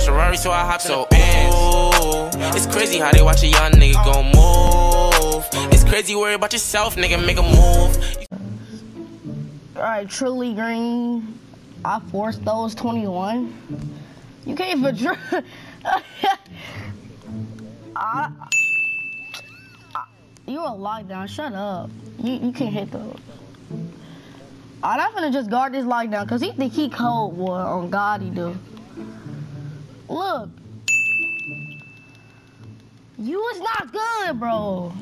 smash a Rari, so I hop so ooh. It's crazy how they watch a young nigga go move. It's crazy worry about yourself, nigga, make a move. Alright, Trilly Green. I forced those 21. You can't even dr- I, I, you a lockdown. Shut up. You you can't hit those. I'm not gonna just guard this lockdown because he think he cold, boy. On God, he do. Look. You was not good, bro.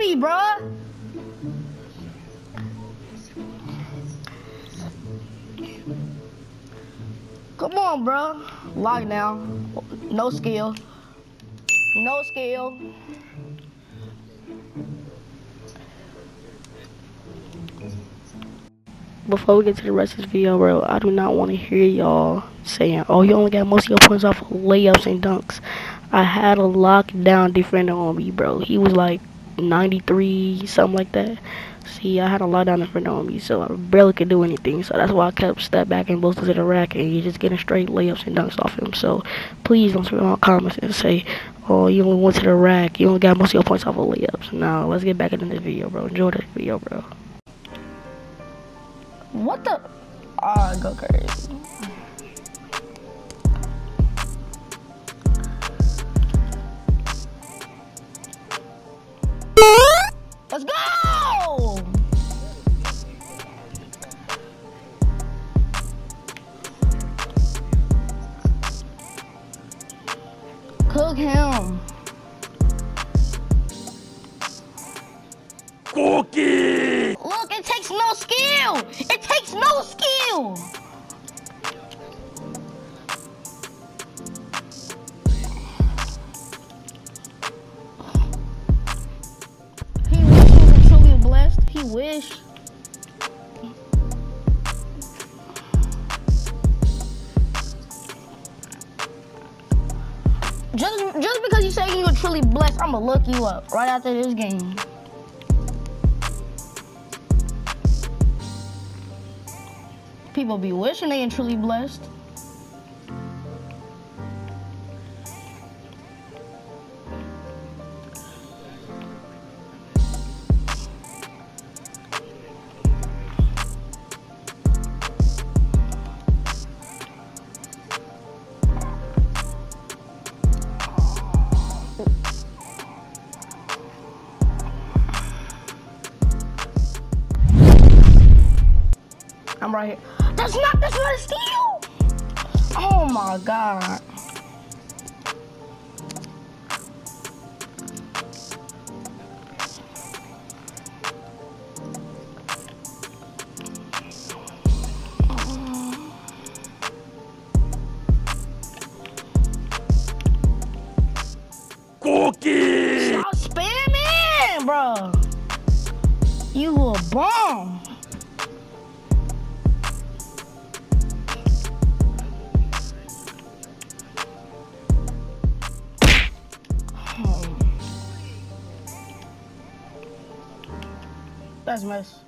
Me! Come on, bro. Lock now. No skill. No skill. Before we get to the rest of this video, bro, I do not want to hear y'all saying, oh, you only got most of your points off of layups and dunks. I had a lockdown defender on me, bro. He was like 93, something like that. See, I had a lockdown front of me, so I barely could do anything. So that's why I kept step back and boosted to the rack, and you're just getting straight layups and dunks off him. So please don't spam my comments and say, oh, you only went to the rack, you only got most of your points off of layups. Now, let's get back into the video, bro. Enjoy the video, bro. What the? Ah, go crazy. Cookie! Look, it takes no skill. It takes no skill. He wish he was truly blessed. He wish. Just, just because you say you were truly blessed, I'm gonna look you up right after this game. People be wishing they ain't truly blessed. I'm right here. That's not that's not a steal. Oh my god. Cookie! Stop spamming, bro. You a bomb. That's mess.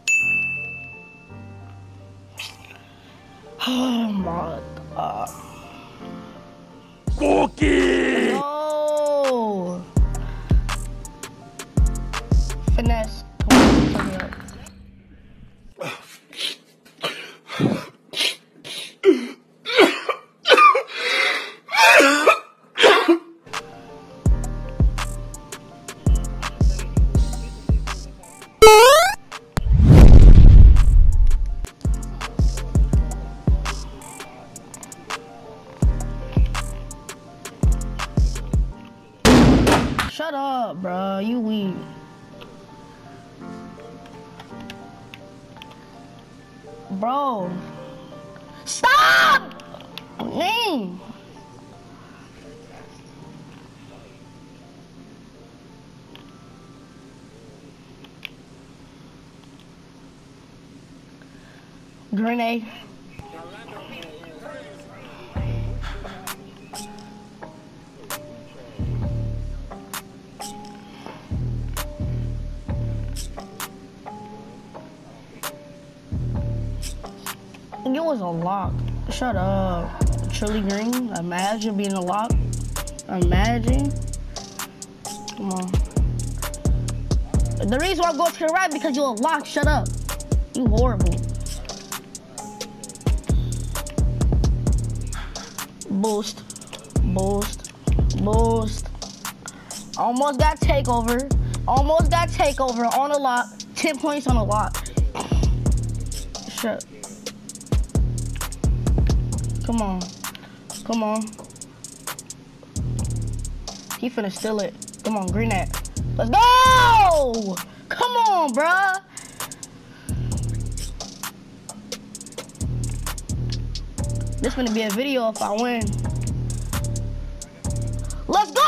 Oh my god. Cookie! No. Finesse. up, bro. You weak. Bro. Stop! Name. Grenade. It was a lock. Shut up. Truly green. Imagine being a lock. Imagine. Come on. The reason why I'm going to the right because you're a lock. Shut up. You horrible. Boost. Boost. Boost. Almost got takeover. Almost got takeover on a lock. 10 points on a lock. Shut. Come on. Come on. He finna steal it. Come on, green that. Let's go! Come on, bruh. This gonna be a video if I win. Let's go!